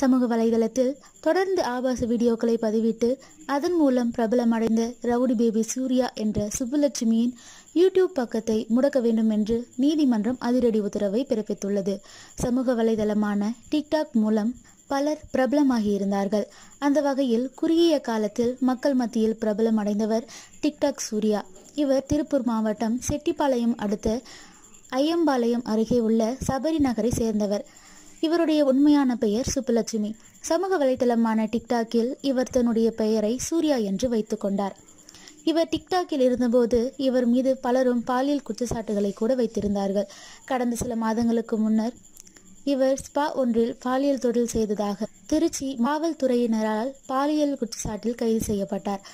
சமூக வலைதளத்தில் தொடர்ந்து ஆபாச வீடியோக்களை பதிவிட்டு அதன் மூலம் பிரபலமடைந்த ரவுடி பேபி சூர்யா என்ற சுப்புலட்சுமியின் யூடியூப் பக்கத்தை முடக்க வேண்டும் என்று நீதிமன்றம் அதிரடி உத்தரவை பிறப்பித்துள்ளது. சமூக வலைதளமான டிக்டாக் மூலம் பலர் பிரபலமாகியிருந்தார்கள் அந்த வகையில் குறுகிய காலத்தில் மக்கள் மத்தியில் பிரபலமடைந்தவர் டிக்டாக் சூர்யா. இவர் திருப்பூர் மாவட்டம் செட்டிப்பாளையம் அடுத்த ஐயம்பாளையம் அருகே உள்ள சபரி நகரை சேர்ந்தவர். இவருடைய உண்மையான பெயர் சுப்புலட்சுமி. சமூக வலைதளமான டிக்டாக்கில் இவர் தன்னுடைய பெயரை சூர்யா என்று வைத்துக்கொண்டார் இவர் டிக்டாக்கில் இருந்தபோது இவர் மீது பலரும் பாலியல் குற்றச்சாட்டுகளை கூட வைத்திருந்தார்கள். கடந்த சில மாதங்களுக்கு முன்னர் இவர் ஸ்பா ஒன்றில் பாலியல் தொழில் செய்ததாக திருச்சி காவல்துறையினரால் பாலியல் குற்றச்சாட்டில் கைது செய்யப்பட்டார்.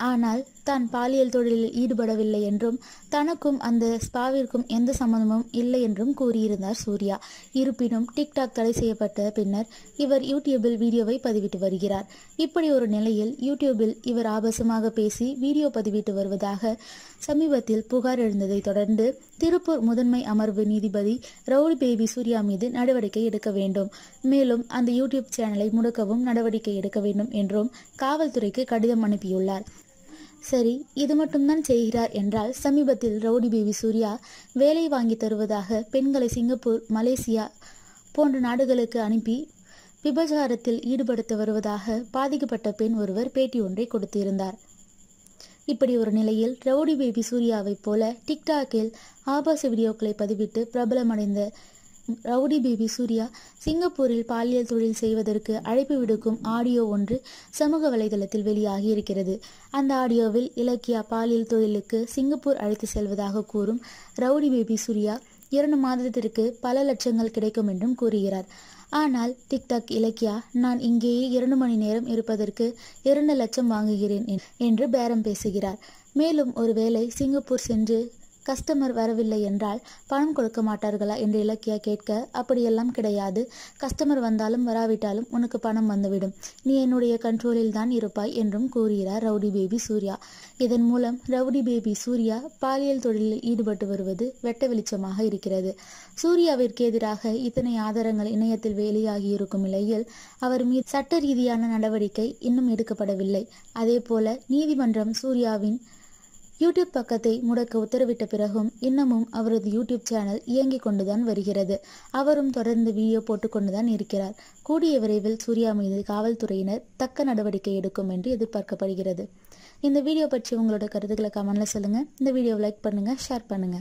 ஆனால் தான் பாலியல் தொழிலில் ஈடுபடவில்லை என்றும் தனக்கும் அந்த ஸ்பாவிற்கும் எந்த சம்மந்தமும் இல்லை என்றும் கூறியிருந்தார் சூர்யா. இருப்பினும் டிக்டாக் தடை செய்யப்பட்ட பின்னர் இவர் யூடியூபில் வீடியோவை பதிவிட்டு வருகிறார். இப்படி ஒரு நிலையில் யூடியூபில் இவர் ஆபாசமாக பேசி வீடியோ பதிவிட்டு வருவதாக சமீபத்தில் புகார் எழுந்ததை தொடர்ந்து திருப்பூர் முதன்மை அமர்வு நீதிபதி ரவுடி பேபி சூர்யா மீது நடவடிக்கை எடுக்க வேண்டும். மேலும் அந்த யூடியூப் சேனலை முடக்கவும் நடவடிக்கை எடுக்க வேண்டும் என்றும் காவல்துறைக்கு கடிதம் அனுப்பியுள்ளார். சரி இது மட்டும்தான் செய்கிறார் என்றால் சமீபத்தில் ரவுடி பேபி சூர்யா வேலை வாங்கி தருவதாக பெண்களை சிங்கப்பூர் மலேசியா போன்ற நாடுகளுக்கு அனுப்பி விபச்சாரத்தில் ஈடுபடுத்த வருவதாக பாதிக்கப்பட்ட பெண் ஒருவர் பேட்டி ஒன்றை கொடுத்திருந்தார். இப்படி ஒரு நிலையில் ரவுடி பேபி சூர்யாவைப் போல டிக்டாக்கில் ஆபாச வீடியோக்களை பதிவிட்டு பிரபலமடைந்த ரவுடி பேபி சூர்யா சிங்கப்பூரில் பாலியல் தொழில் செய்வதற்கு அழைப்பு விடுக்கும் ஆடியோ ஒன்று சமூக வலைதளத்தில் வெளியாகி இருக்கிறது அந்த ஆடியோவில் இலக்கியா பாலியல் தொழிலுக்கு சிங்கப்பூர் அழைத்து செல்வதாக கூறும் ரவுடி பேபி சூர்யா இரண்டு மாதத்திற்கு பல லட்சங்கள் கிடைக்கும் என்றும் கூறுகிறார். ஆனால் டிக்டாக் இலக்கியா நான் இங்கேயே இரண்டு மணி நேரம் இருப்பதற்கு இரண்டு லட்சம் வாங்குகிறேன் என்று பேரம் பேசுகிறார். மேலும் ஒருவேளை சிங்கப்பூர் சென்று கஸ்டமர் வரவில்லை என்றால் பணம் கொடுக்க மாட்டார்களா என்று இலக்கியா கேட்க அப்படியெல்லாம் கிடையாது. கஸ்டமர் வந்தாலும் வராவிட்டாலும் உனக்கு பணம் வந்துவிடும். நீ என்னுடைய கண்ட்ரோலில் தான் இருப்பாய் என்றும் கூறுகிறார் ரவுடி பேபி சூர்யா. இதன் மூலம் ரவுடி பேபி சூர்யா பாலியல் தொழிலில் ஈடுபட்டு வருவது வெட்ட வெளிச்சமாக இருக்கிறது. சூர்யாவிற்கு எதிராக இத்தனை ஆதாரங்கள் இணையத்தில் வெளியாகி இருக்கும் நிலையில் அவர் மீது சட்ட ரீதியான நடவடிக்கை இன்னும் எடுக்கப்படவில்லை. அதேபோல நீதிமன்றம் சூர்யாவின் யூடியூப் பக்கத்தை முடக்க உத்தரவிட்ட பிறகும் இன்னமும் அவரது யூடியூப் சேனல் இயங்கிக் கொண்டுதான் வருகிறது. அவரும் தொடர்ந்து வீடியோ போட்டுக்கொண்டுதான் இருக்கிறார். கூடிய விரைவில் சூர்யா மீது காவல்துறையினர் தக்க நடவடிக்கை எடுக்கும் என்று எதிர்பார்க்கப்படுகிறது. இந்த வீடியோ பற்றி உங்களோட கருத்துக்களை கமெண்ட்ல சொல்லுங்க. இந்த வீடியோவை லைக் பண்ணுங்க ஷேர் பண்ணுங்க.